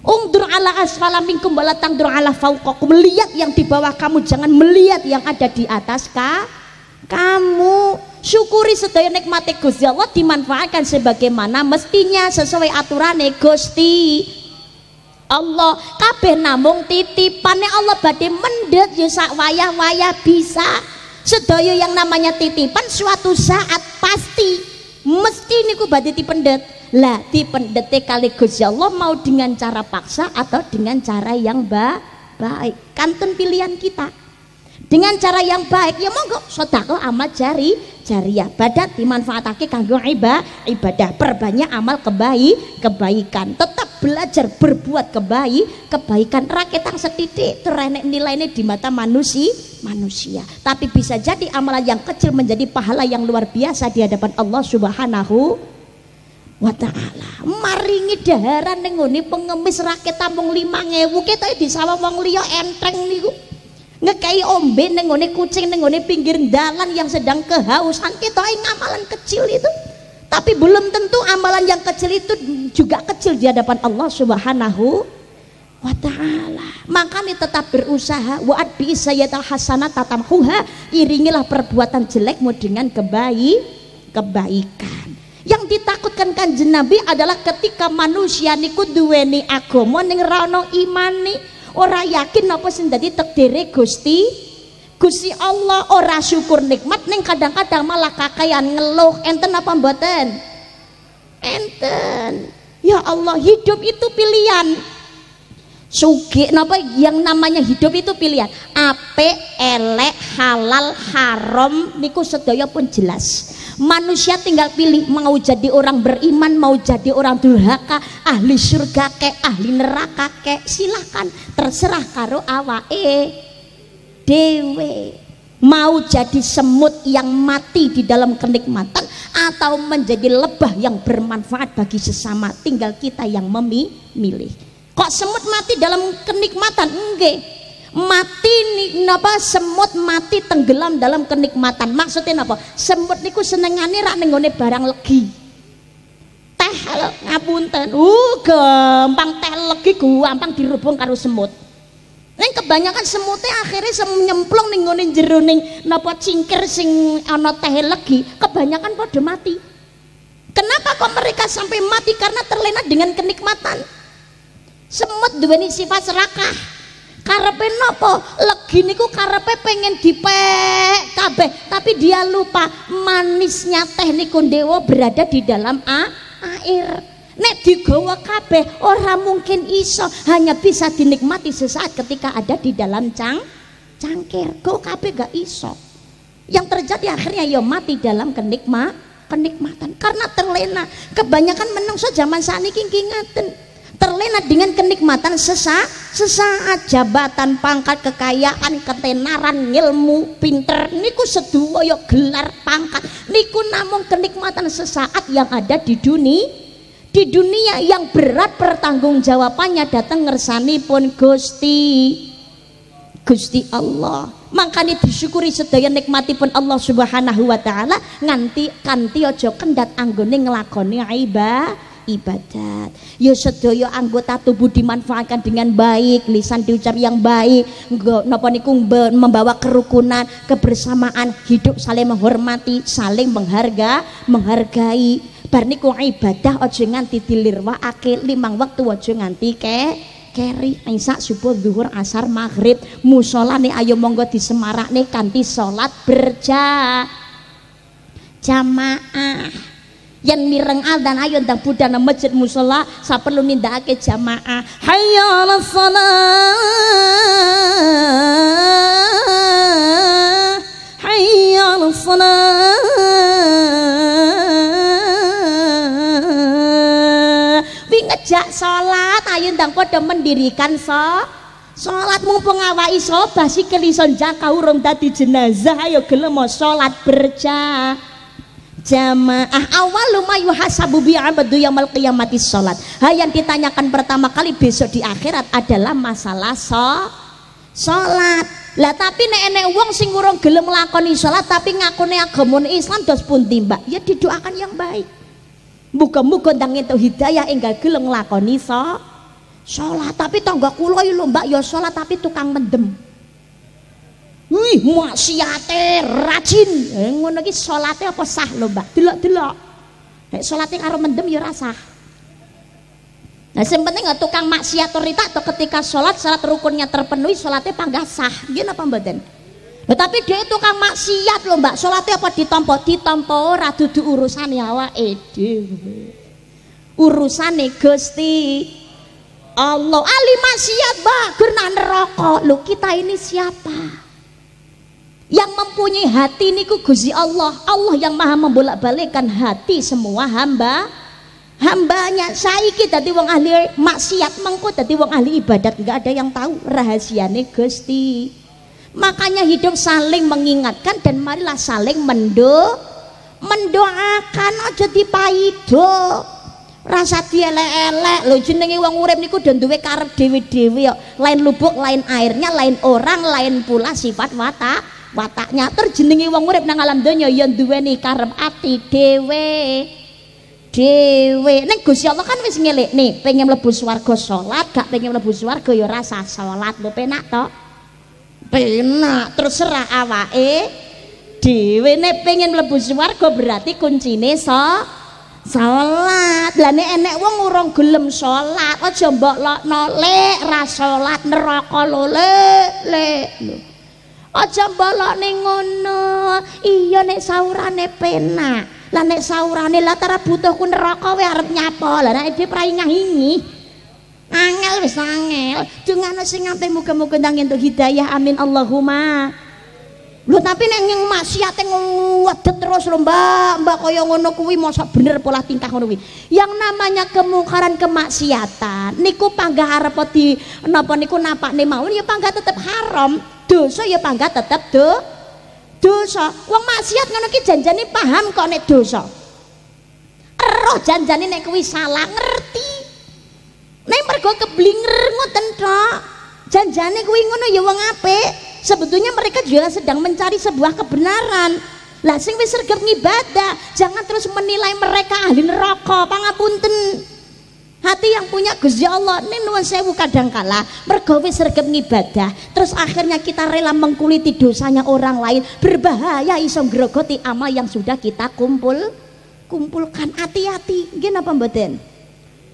Ungdur ala asfala minkum wala tangdur ala fauqakum. Melihat yang di bawah kamu jangan melihat yang ada di atas ka kamu syukuri sedaya nikmati Gusti Allah dimanfaatkan sebagaimana mestinya sesuai aturan Gusti Allah. Kabeh namung titipane Allah badhe mendet ya sak wayah-wayah bisa. Sedaya yang namanya titipan suatu saat pasti mesti niku badhe dipendet lah dipendete kali Gusti Allah mau dengan cara paksa atau dengan cara yang ba baik? Kanten pilihan kita dengan cara yang baik ya monggo. Sedekah amal jari jariah. Badat dimanfaatake kanggo ibadah ibadah. Perbanyak amal kebaik kebaikan. Tetap belajar berbuat kebaik kebaikan. Raketang setitik terenek nilainya di mata manusia manusia. Tapi bisa jadi amalan yang kecil menjadi pahala yang luar biasa di hadapan Allah subhanahu wa ta'ala. Maringi daharan nengoni pengemis rakyat tambung lima ngewu kita di sawah wong liya enteng niku ngekai ombe nengone kucing nengone pinggir dalan yang sedang kehausan. Kita amalan kecil itu. Tapi belum tentu amalan yang kecil itu juga kecil di hadapan Allah subhanahu wa ta'ala. Makanya tetap berusaha. Wa'ad bi sayyatal hasanat tatamhuha. Iringilah perbuatan jelekmu dengan kebaik kebaikan. Yang ditakutkan kan Nabi adalah ketika manusia niku duweni agama ning rono imani ora yakin apa sing dadi takdire Gusti? Gusti Allah ora syukur nikmat ning kadang-kadang malah kakayan ngeluh. Enten apa mboten? Enten. Ya Allah, hidup itu pilihan. Sugi, napa yang namanya hidup itu pilihan. Ape, elek, halal, haram, niku sedaya pun jelas. Manusia tinggal pilih mau jadi orang beriman, mau jadi orang durhaka, ahli surga ke, ahli neraka ke, silahkan terserah karo awae dewe mau jadi semut yang mati di dalam kenikmatan atau menjadi lebah yang bermanfaat bagi sesama tinggal kita yang memilih kok semut mati dalam kenikmatan? Enggak. Mati nih napa semut mati tenggelam dalam kenikmatan. Maksudnya apa semut niku senengane rak nenggone barang legi. Teh ngapunten. Uh gampang teh legi gampang dirubung karo semut. Neng kebanyakan semutnya akhirnya nyemplung ning ngene jero ning napa cingkir sing ana teh legi, kebanyakan pada mati. Kenapa kok mereka sampai mati? Karena terlena dengan kenikmatan. Semut duweni sifat serakah. Karepe nopo? Legi niku karepe pengen dipek kabeh, tapi dia lupa manisnya teh niku berada di dalam air. Nek digawa kabeh ora mungkin iso hanya bisa dinikmati sesaat ketika ada di dalam cang cangkir. Go kabeh gak iso? Yang terjadi akhirnya ya mati dalam kenikmat kenikmatan. Karena terlena. Kebanyakan menungso zaman saat ini terlena dengan kenikmatan sesaat sesaat jabatan pangkat kekayaan ketenaran ilmu pinter. Niku sedoyo gelar pangkat. Niku namun kenikmatan sesaat yang ada di dunia di dunia yang berat pertanggungjawabannya datang ngersani pun Gusti. Gusti Allah. Makanya disyukuri sedaya nikmati pun Allah subhanahu wa ta'ala nganti kanti ojo kendat anggone ngelakoni ibadah ibadat. Ya sedaya anggota tubuh dimanfaatkan dengan baik lisan diucap yang baik. Napa niku membawa kerukunan kebersamaan hidup saling menghormati saling mengharga menghargai. Bar niku ibadah aja nganti dilirwakake limang waktu aja nganti ke keri. Isa subuh zuhur asar maghrib. Musolane ayo monggo disemarakne kanthi salat berja jamaah yang mireng dan ayo ndang budana masjid musola saperlu nindakake jamaah. Hayya 'alas shalah hayya 'alas ngejak sholat. Ayo ndang pada mendirikan so. Sholat mumpung awak iso basi kelison jaka urung dadi jenazah. Ayo gelem sholat berja jamaah awal lumayu hasabu bi'abadu yamal qiyamati sholat. Hal yang ditanyakan pertama kali besok di akhirat adalah masalah so sholat. Lah tapi nek enek wong sing urung gelem nglakoni sholat tapi ngakune agama Islam dos pun timbak. Ya didoakan yang baik. Muga-muga ndang entuk hidayah enggal gelem nglakoni so salat tapi tangga kula lho Mbak ya salat tapi tukang mendem. Wih, maksiate rajin. Eh, ngono iki salate apa sah lho Mbak? Delok-delok. Nek salate karo mendem ya ora. Nah, yang penting nggak tukang maksiat rita atau ketika sholat syarat rukunnya terpenuhi sholatnya panggah sah. Gimana apa mbaten? Tetapi dia itu kan maksiat loh mbak Sholatnya apa ditompo? Ditompo ora dudu urusan yawa dhewe Urusane Gusti Allah ali maksiat mbak Gurna neraka Loh kita ini siapa? Yang mempunyai hati niku Gusti Allah. Allah yang maha membolak-balikkan hati semua hamba. Hambanya saiki dadi wong ahli maksiat mengko dadi wong ahli ibadat. Nggak ada yang tahu rahasiane Gusti. Makanya hidup saling mengingatkan dan marilah saling mendo mendoakan aja dipaido. Rasa dielek-elek. Lho jenenge wong urip niku do duwe karep dhewe-dhewe kok. Lain lubuk, lain airnya, lain orang, lain pula sifat watak wataknya. Terjenenge wong urip nang alam donya ya duweni karep ati dhewe. Dewe, ning Gusti Allah kan wis nih pengen mlebu swarga salat, gak pengen mlebu swarga ya rasa salat. Lho penak tok penak terserah awake. Dhewe nek pengen mlebu swarga berarti kuncine so salat. Lah nek enek wong urung gelem salat aja mbok lokno lek ra salat neraka lho lek lek aja lokne ngono iya nek saurane penak Lah nek saurane lah tara butuhku neraka wae arep nyapa. Lah nek dhewe prai ngangingi. Angel wis angel. Dungane sing ngape muga-muga entuk hidayah. Amin Allahumma. Lho tapi nek yang maksiate ngwedet terus lho Mbak, Mbak kaya ngono kuwi mosok bener pola tingkah ngono kuwi. Yang namanya kemungkaran kemaksiatan niku panggah arep di napa niku napakne mawon ya panggah tetep haram. Dosa ya panggah tetep do dosa. Wong maksiat ngono ki janjane paham kok nek dosa. Roh janjane nek kuwi salah ngerti. Nek mergo keblinger ngoten tok. Janjane kuwi ngono ya wong apik sebetulnya mereka juga sedang mencari sebuah kebenaran. Lah sing wis sregep ngibadah jangan terus menilai mereka ahli neraka pangapunten. Hati yang punya Gusti Allah ini nuwun sewu kadang kala mergo sregep ngibadah terus akhirnya kita rela mengkuliti dosanya orang lain berbahaya iso grogoti amal yang sudah kita kumpul kumpulkan. Hati-hati gini apa mboten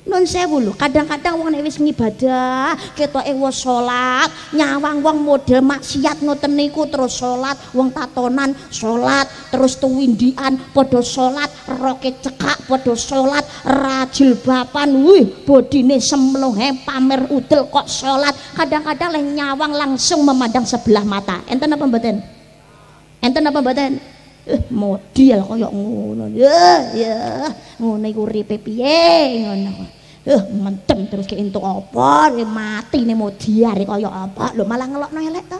Nun sewu lho, kadang-kadang wong nek wis ngibadah, ketoke wis salat, nyawang wong model maksiat ngoten niku terus salat, wong tatonan salat, terus tuwindian padha salat, roke cekak padha salat, rajil bapan, wih bodine semlohe pamer udel kok salat. Kadang-kadang leh nyawang langsung memandang sebelah mata. Enten apa mboten? Enten apa mboten? Eh model kaya ngono. Ya ya. Ngono iku uripe piye? Ngono. Eh mentem terus ke entuk apa? Mati nih modiar kaya apa? Lho malah ngelokno elek to.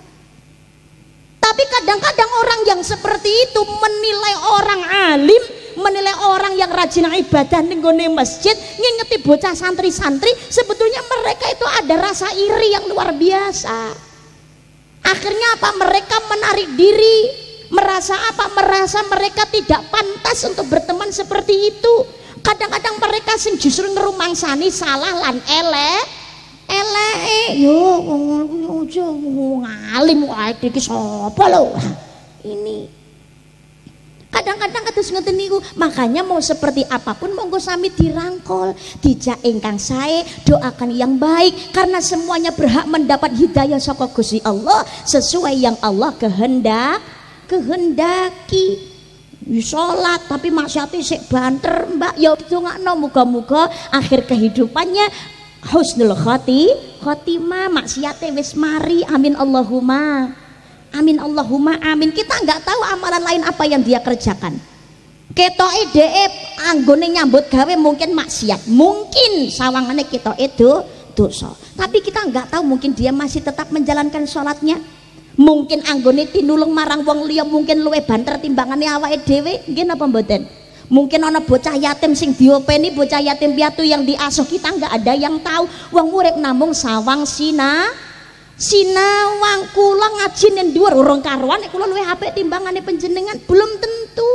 Tapi kadang-kadang orang yang seperti itu menilai orang alim menilai orang yang rajin ibadah ning masjid ngingeti bocah santri-santri sebetulnya mereka itu ada rasa iri yang luar biasa. Akhirnya apa? Mereka menarik diri merasa apa? Merasa mereka tidak pantas untuk berteman seperti itu. Kadang-kadang mereka sing justru ngerumangsani salah lan elek. Elek. Yo ojo ngalim wae iki sapa lho? Ini. Kadang-kadang kados ngoten niku makanya mau seperti apa pun monggo sami dirangkul dijak ingkang sae doakan yang baik karena semuanya berhak mendapat hidayah saka Gusti Allah sesuai yang Allah kehendak kehendaki. Sholat tapi maksiatnya sik banter mbak. Ya no? Muga-muga akhir kehidupannya husnul khati khotimah maksiatnya wis mari. Amin Allahumma. Amin Allahumma amin. Kita nggak tahu amalan lain apa yang dia kerjakan. Kita ide anggone nyambut gawe mungkin maksiat. Mungkin sawangannya kita itu dosa. Tapi kita nggak tahu mungkin dia masih tetap menjalankan sholatnya mungkin anggone tinulung marang wong liya mungkin luwe banter timbangane awake dhewe. Nggih napa mboten? Mungkin ana bocah yatim sing diopeni bocah yatim piatu yang diasuh kita nggak ada yang tahu wong urip namung sawang sina sinawang kula ngaji ning dhuwur. Urung karuan nek kula luwe apik timbangane panjenengan. Belum tentu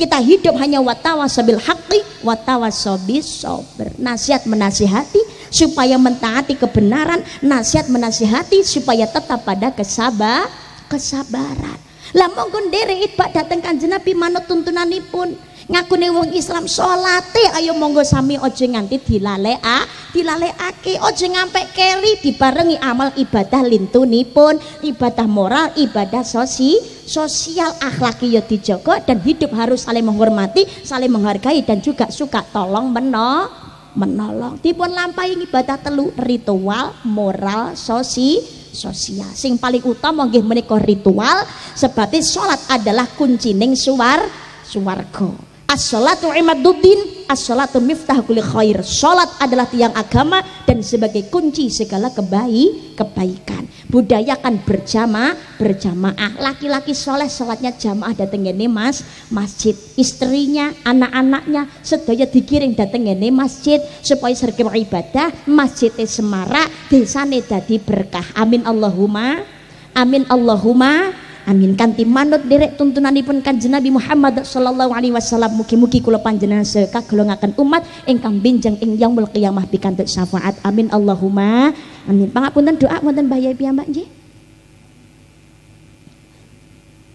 kita hidup hanya watawasabil haqqi watawasobis sober nasihat menasihati supaya mentaati kebenaran, nasihat menasihati supaya tetap pada kesabar, kesabaran. Lah monggo nderek Pak dateng Kanjeng Nabi manut tuntunanipun. Ngakune wong Islam salate ayo monggo sami aja nganti dilaleka, dilalekake aja ngampek keli dibarengi amal ibadah lintunipun, ibadah moral, ibadah sosi, sosial akhlaki ya dijaga dan hidup harus saling menghormati, saling menghargai dan juga suka tolong menolong menolong. Dipun lampahi ibadah telu ritual moral sosi sosial. Sing paling utama nggih menika ritual sebab salat adalah kuncining suwar suwarga As-salatu imaduddin, as-salatu miftah kulli khair. Salat adalah tiang agama dan sebagai kunci segala kebaik, kebaikan. Budayakan berjamaah, berjamaah. Laki-laki soleh salatnya jamaah dateng ini Mas, masjid. Istrinya, anak-anaknya sedaya dikiring dateng ini masjid supaya sergap ibadah, masjidnya semarak, desane dadi berkah. Amin Allahumma. Amin Allahumma amin. Kanti manut derek tuntunanipun kanjeng Nabi Muhammad sallallahu alaihi wasallam. Mugi-mugi kula panjenengan sekagolongaken umat ingkang benjang ing yaumul qiyamah pikantuk syafaat. Amin. Allahumma amin. Pangapunten doa wonten bahaya piyambak nggih?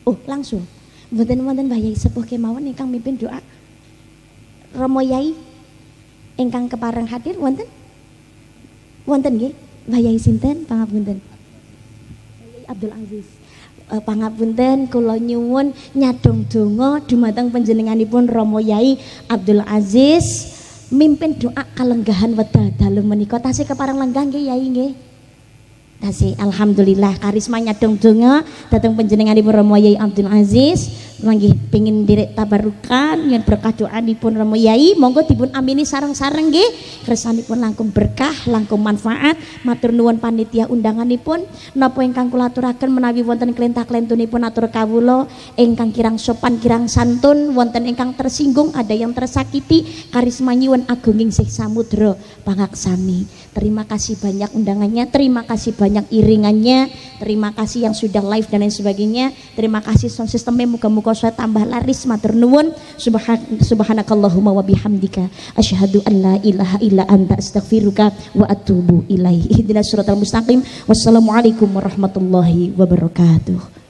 Oh langsung. Wonten wonten bahaya sepuh kemawon ingkang mimpin doa. Romo Yai ingkang kepareng hadir wonten? Wonten nggih? Bahaya sinten? Pangapunten Abdul Aziz uh, pangapunten kula nyuwun nyadong donga dumateng panjenenganipun Romo Yai Abdul Aziz. Mimpin doa kalenggahan wedal dalem menika. Tasih keparang lenggah nggih Yai nggih? Tasih alhamdulillah. Karisma nyadong donga datang panjenenganipun Romo Yai Abdul Aziz lagi pengen direk tabarukan yang berkah doa pun Romo Yai. Monggo dipun amini sarang-sarang nggih. Pun langkung berkah langkung manfaat. Matur nuwun panitia undanganipun. Napa ingkang kula aturaken menawi wonten klentah-klentunipun atur kawula ingkang kirang sopan kirang santun wonten ingkang tersinggung ada yang tersakiti karisma nyuwun agunging sih samudra pangaksami. Terima kasih banyak undangannya terima kasih banyak iringannya terima kasih yang sudah live dan lain sebagainya. Terima kasih sound systemnya muka-muka muga saya tambah laris matur nuwun. Subhan subhanakallahumma wa bihamdika. Asyhadu an la ilaha illa anta astaghfiruka wa atubu ilaihi. Ihdinas siratal mustaqim. Wassalamualaikum warahmatullahi wabarakatuh